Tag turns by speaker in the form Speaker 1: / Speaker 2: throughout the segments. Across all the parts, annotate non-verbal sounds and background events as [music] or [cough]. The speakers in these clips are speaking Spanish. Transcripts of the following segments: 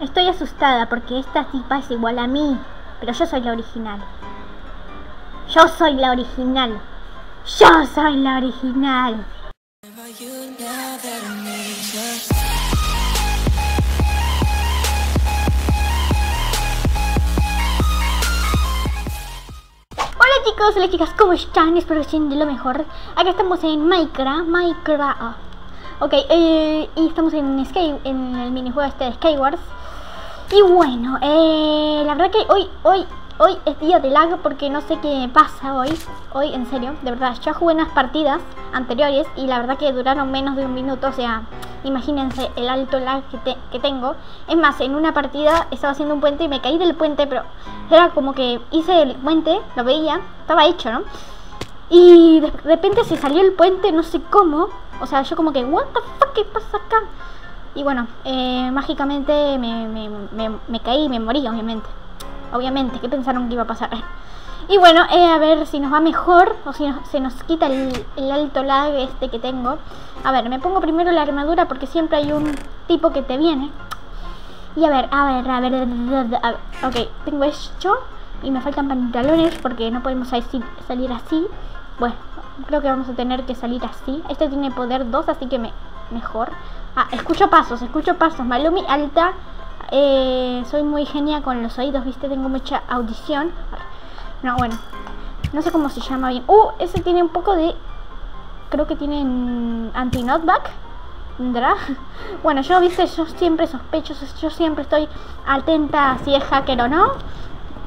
Speaker 1: Estoy asustada porque esta tipa es igual a mí. Pero yo soy la original. Yo soy la original. Yo soy la original. Hola chicos, hola chicas, ¿cómo están? Espero que estén de lo mejor. Acá estamos en Minecraft, Minecraft. Ok, eh, y estamos en Sky, en el minijuego este de Skywars. Y bueno, eh, la verdad que hoy, hoy, hoy es día de lag porque no sé qué pasa hoy. Hoy, en serio, de verdad, ya jugué unas partidas anteriores y la verdad que duraron menos de un minuto. O sea, imagínense el alto lag que, te- que tengo. Es más, en una partida estaba haciendo un puente y me caí del puente, pero era como que hice el puente, lo veía, estaba hecho, ¿no? Y de repente se salió el puente, no sé cómo. O sea, yo como que, what the fuck, ¿qué pasa acá? Y bueno, eh, mágicamente me, me, caí y me morí, obviamente. Obviamente, ¿qué pensaron que iba a pasar? Y bueno, eh, a ver si nos va mejor o si se nos quita el, el alto lag este que tengo. A ver, me pongo primero la armadura porque siempre hay un tipo que te viene. Y a ver, a ver, a ver, a ver, ok, tengo esto y me faltan pantalones porque no podemos salir así. Bueno, creo que vamos a tener que salir así. Este tiene poder 2, así que me, mejor. Ah, escucho pasos, escucho pasos. Malumi alta. Eh, soy muy genia con los oídos, viste, tengo mucha audición. No, bueno, no sé cómo se llama bien. Uh, ese tiene un poco de. Creo que tiene anti-knockback. ¿Tendrá? [laughs] Bueno, yo, viste, yo siempre sospecho, yo siempre estoy atenta a si es hacker o no.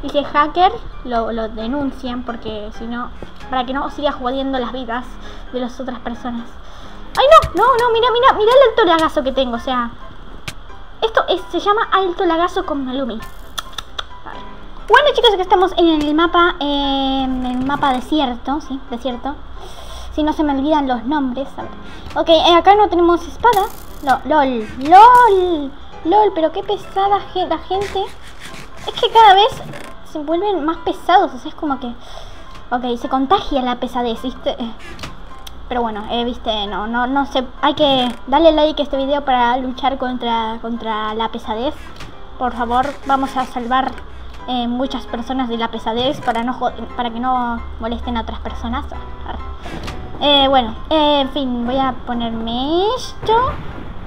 Speaker 1: Y si es hacker, lo, lo denuncian porque si no, para que no siga jodiendo las vidas de las otras personas. ¡Ay, no! No, mira, mira, mira el alto lagazo que tengo, o sea. Esto es- se llama alto lagazo con Malumi. Bueno, chicos, acá estamos en el mapa, en el mapa desierto, sí, desierto. Si no se me olvidan los nombres. Ok, eh, acá no tenemos espada. No, lol, lol, lol, pero qué pesada la gente. Es que cada vez se vuelven más pesados, o sea, es como que... Ok, se contagia la pesadez, ¿viste? Pero bueno, eh, viste, no, no, no sé, hay que darle like a este video para luchar contra, contra la pesadez. Por favor, vamos a salvar eh, muchas personas de la pesadez para no para que no molesten a otras personas. Eh, bueno, eh, en fin, voy a ponerme esto.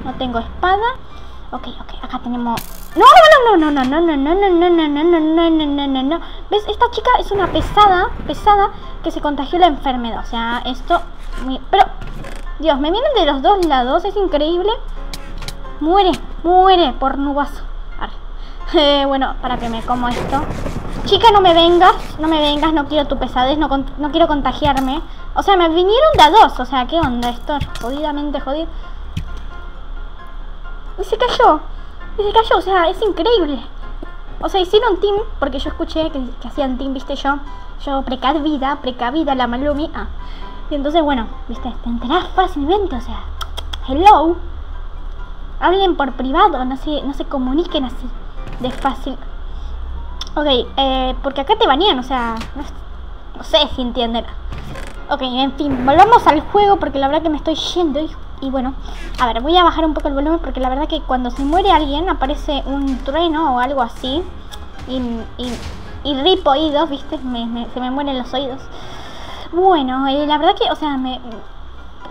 Speaker 1: No tengo espada. Ok, ok, acá tenemos. No, no, no, no, no, no, no, no, no, no, no, no, no, no, no, no. ¿Ves? Esta chica es una pesada, pesada que se contagió la enfermedad. O sea, esto. Pero, Dios, me vienen de los dos lados, es increíble. Muere, muere por nubazo. Eh, bueno, para que me como esto. Chica, no me vengas, no me vengas, no quiero tu pesadez, no, no quiero contagiarme. O sea, me vinieron de a dos, o sea, ¿qué onda? Esto es jodidamente jodido. Y se cayó, y se cayó, o sea, es increíble. O sea, hicieron team, porque yo escuché que, hacían team, viste, yo, yo precavida, precavida la Malumi. Ah. Y entonces, bueno, viste, te enterás fácilmente, o sea, hello. Hablen por privado, no se, no se comuniquen así, de fácil. Ok, eh, porque acá te banean, o sea, no, no sé si entienden. Ok, en fin, volvamos al juego porque la verdad que me estoy yendo y, y bueno, a ver, voy a bajar un poco el volumen porque la verdad que cuando se muere alguien aparece un trueno o algo así y, y, y oídos, viste, se me mueren los oídos. Bueno, eh, la verdad que, o sea, me...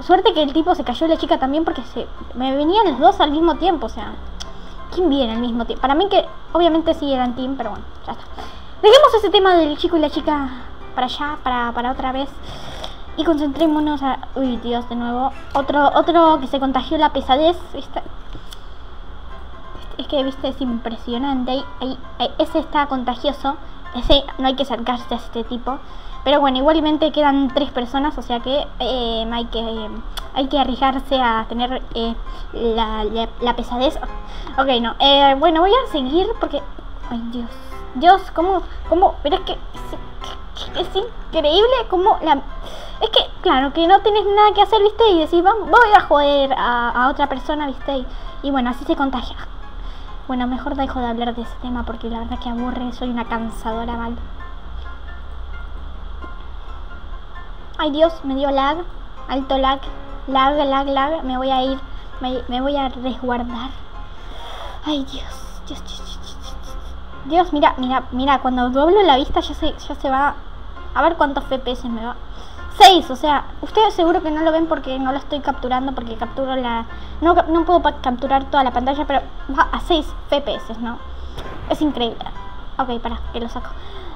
Speaker 1: Suerte que el tipo se cayó la chica también porque se, me venían los dos al mismo tiempo, o sea, ¿quién viene al mismo tiempo? Para mí que obviamente sí eran team, pero bueno, ya está. Dejemos ese tema del chico y la chica para allá, para, para otra vez. Y concentrémonos a... Uy, Dios, de nuevo. Otro, otro que se contagió la pesadez. ¿viste? Es que, viste, es impresionante. Ahí- ahí- ese está contagioso. Ese no hay que acercarse a este tipo. Pero bueno, igualmente quedan tres personas, o sea que eh, hay que hay que arriesgarse a tener eh, la, la- la pesadez. Ok, no. eh, bueno, voy a seguir porque... Ay, Dios. Dios, ¿cómo? ¿Cómo? Pero es que... Es, es increíble cómo la... Es que, claro, que no tenés nada que hacer, ¿viste? Y decís, "Vam- voy a joder a, otra persona, ¿viste? Y, bueno, así se contagia. Bueno, mejor dejo de hablar de ese tema porque la verdad que aburre, soy una cansadora mal. Ay Dios, me dio lag, alto lag, lag, lag, lag, me voy a ir, me, me voy a resguardar. Ay Dios, Dios, Dios, Dios, Dios. Dios, mira, mira, mira, cuando doblo la vista ya se, ya se va. A ver cuántos FPS me va. 6, o sea, ustedes seguro que no lo ven porque no lo estoy capturando, porque capturo la... No, no puedo capturar toda la pantalla, pero va a 6 FPS, ¿no? Es increíble. Ok, para, que lo saco.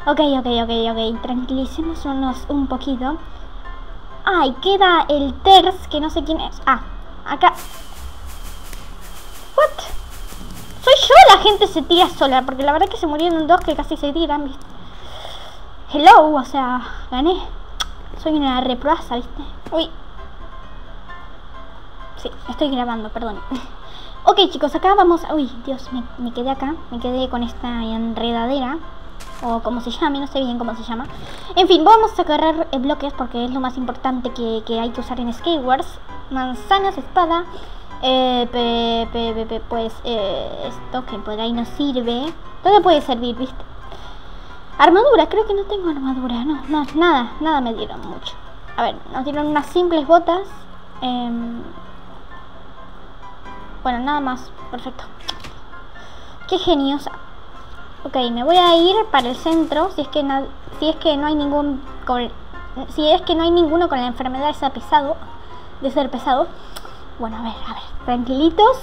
Speaker 1: Ok, ok, ok, ok, tranquilicémonos un poquito. Ay, queda el Ters, que no sé quién es. Ah, acá. What? Soy yo la gente se tira sola, porque la verdad que se murieron dos que casi se tiran, ¿viste? Hello, o sea, gané. Soy una reproasa, ¿viste? Uy. Sí, estoy grabando, perdón. [laughs] ok, chicos, acá vamos... Uy, Dios, me, me quedé acá. Me quedé con esta enredadera. O como se llame, no sé bien cómo se llama. En fin, vamos a agarrar bloques porque es lo más importante que, que hay que usar en Skywars. Manzanas, espada. Eh, pues eh, esto que por ahí no sirve. Todo puede servir, ¿viste? Armadura, creo que no tengo armadura, no, no, nada, nada me dieron mucho. A ver, nos dieron unas simples botas. Eh, bueno, nada más, perfecto. Qué geniosa. Ok, me voy a ir para el centro si es que no, si es que no hay ningún si es que no hay ninguno con la enfermedad de ser pesado, de ser pesado. Bueno, a ver, a ver, tranquilitos.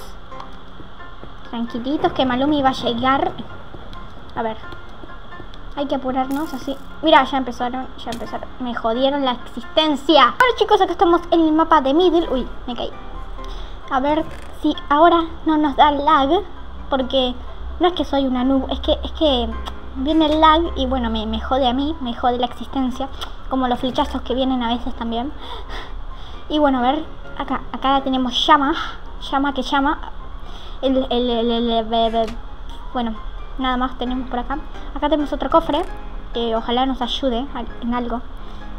Speaker 1: Tranquilitos que Malumi va a llegar. A ver, hay que apurarnos así. Mira, ya empezaron, ya empezaron. Me jodieron la existencia. Ahora chicos, acá estamos en el mapa de Middle. Uy, me caí. A ver si ahora no nos da lag. Porque no es que soy una noob, es que, es que viene el lag y bueno, me, me jode a mí, me jode la existencia. Como los flechazos que vienen a veces también. Y bueno, a ver, acá, acá tenemos llama. Llama que llama. el, el, el, el bueno, nada más tenemos por acá. Acá tenemos otro cofre que ojalá nos ayude en algo.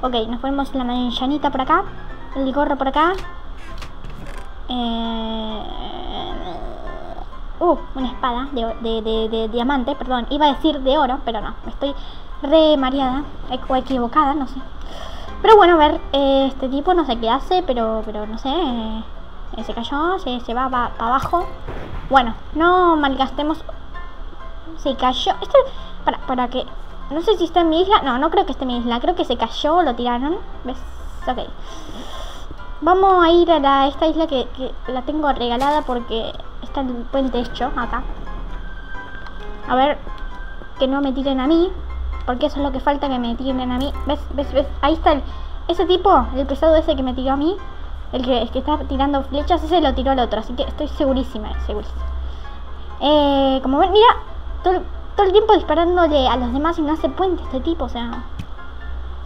Speaker 1: Ok, nos ponemos la manzanita por acá, el gorro por acá. Eh... Uh, una espada de, de, de, de, diamante, perdón. Iba a decir de oro, pero no, estoy re mareada o equivocada, no sé. Pero bueno, a ver, este tipo no sé qué hace, pero, pero no sé. Eh, se cayó, se, se va para abajo. Bueno, no malgastemos se cayó. Esto para, para que. No sé si está en mi isla. No, no creo que esté en mi isla. Creo que se cayó, lo tiraron. ¿Ves? Ok. Vamos a ir a esta isla que, que la tengo regalada porque está el puente hecho acá. A ver, que no me tiren a mí. Porque eso es lo que falta, que me tiren a mí. ¿Ves? ¿Ves? ¿Ves? Ahí está el, ese tipo, el pesado ese que me tiró a mí. El que, el que está tirando flechas, ese lo tiró al otro. Así que estoy segurísima, segurísima. Eh, como ven, mira, todo, todo, el tiempo disparándole a los demás y no hace puente este tipo, o sea.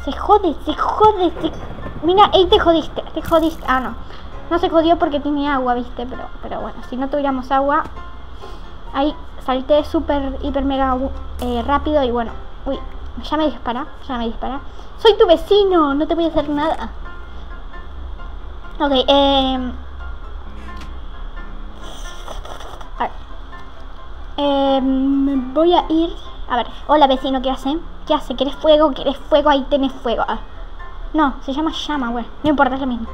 Speaker 1: Se jode, se jode, se... Mira, ahí te jodiste, te jodiste. Ah, no. No se jodió porque tiene agua, viste, pero, pero bueno, si no tuviéramos agua. Ahí salté súper, hiper, mega eh, rápido y bueno. Uy, ya me dispara, ya me dispara. Soy tu vecino, no te voy a hacer nada. Ok, eh... Eh, voy a ir. A ver, hola vecino, ¿qué hace? ¿Qué hace? ¿Quieres fuego? ¿Quieres fuego? Ahí tenés fuego. Ah. No, se llama llama, güey. No importa, es lo mismo.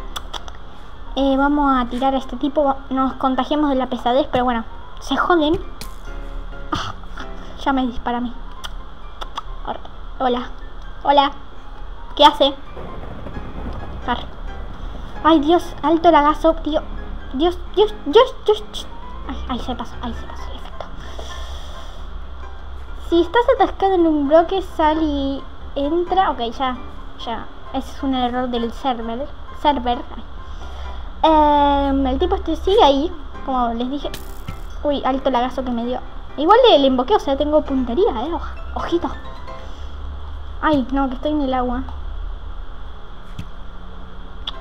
Speaker 1: Eh, vamos a tirar a este tipo. Nos contagiamos de la pesadez, pero bueno. Se joden. Ah, ya me dispara a mí. Hola. Hola. ¿Qué hace? Ay, Dios. Alto lagazo, tío. Dios, Dios, Dios, Dios. Ay, ahí se pasó, ahí se pasó. Si estás atascado en un bloque, sal y entra. Ok, ya, ya. Ese es un error del server. server. Eh, el tipo este sigue ahí, como les dije. Uy, alto lagazo que me dio. Igual le, le invoqué, o sea, tengo puntería, eh. ojito. Ay, no, que estoy en el agua.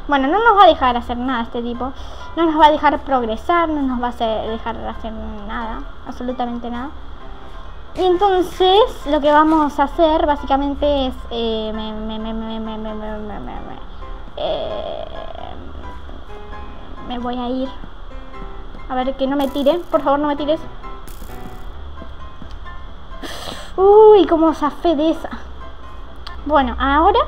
Speaker 1: Bueno, no nos va a dejar hacer nada este tipo. No nos va a dejar progresar, no nos va a dejar hacer nada. Absolutamente nada. Entonces, lo que vamos a hacer básicamente es. Me, voy a ir. A ver, que no me tire. Por favor, no me tires. Uy, cómo zafé de esa. Bueno, ahora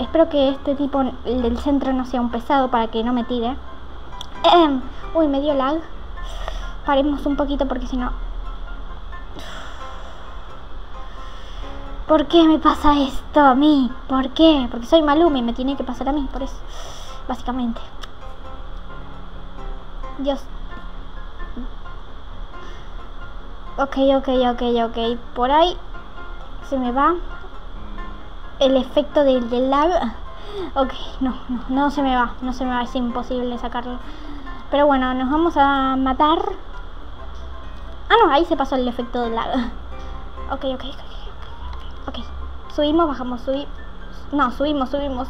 Speaker 1: espero que este tipo del centro no sea un pesado para que no me tire. uy, me dio lag. Paremos un poquito porque si no ¿Por qué me pasa esto a mí? ¿Por qué? Porque soy Malumi y me tiene que pasar a mí, por eso. Básicamente. Dios. Ok, ok, ok, ok. Por ahí se me va el efecto del, del. Ok, no, no, no se me va, no se me va, es imposible sacarlo. Pero bueno, nos vamos a matar. Ah, no, ahí se pasó el efecto del lag. Ok, ok, ok. Subimos, bajamos, subimos. No, subimos, subimos.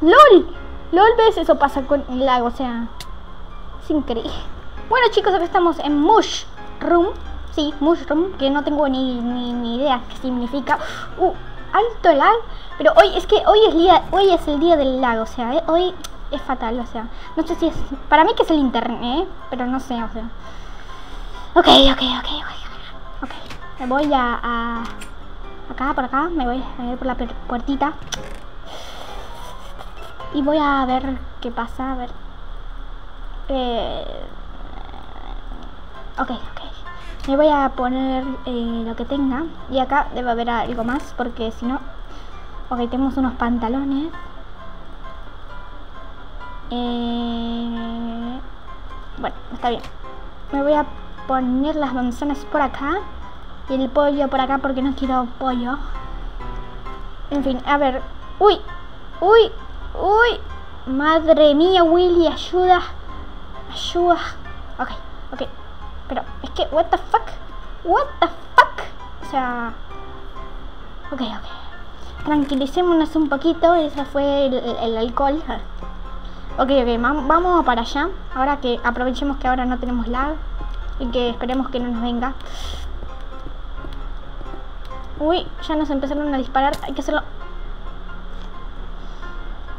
Speaker 1: ¡LOL! LOL, ¿ves? Eso pasa con el lag, o sea. Es increíble. Bueno, chicos, acá estamos en Mushroom. Sí, Mushroom, que no tengo ni, ni, ni idea qué significa. Uh, alto lag. Pero hoy es que hoy es, día, hoy es el día del lag, o sea, eh, hoy es fatal, o sea. No sé si es. Para mí que es el internet, ¿eh? pero no sé, o sea. Ok, ok, ok, ok. Ok, me voy a acá, por acá, me voy a ir por la puertita. Y voy a ver qué pasa, a ver. Eh, ok, ok. Me voy a poner eh, lo que tenga. Y acá debe haber algo más, porque si no... Ok, tenemos unos pantalones. Eh, bueno, está bien. Me voy a poner las manzanas por acá. Y el pollo por acá porque no quiero pollo. En fin, a ver. ¡Uy! ¡Uy! ¡Uy! Madre mía, Willy, ayuda. Ayuda. Ok, ok. Pero es que, what the fuck? What the fuck? O sea... Ok, ok. Tranquilicémonos un poquito. Ese fue el, el alcohol. Ok, ok, vamos para allá. Ahora que aprovechemos que ahora no tenemos lag. Y que esperemos que no nos venga. Uy, ya nos empezaron a disparar. Hay que hacerlo.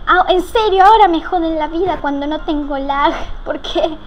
Speaker 1: Ah, en serio, ahora me joden la vida cuando no tengo lag. [laughs] ¿Por qué?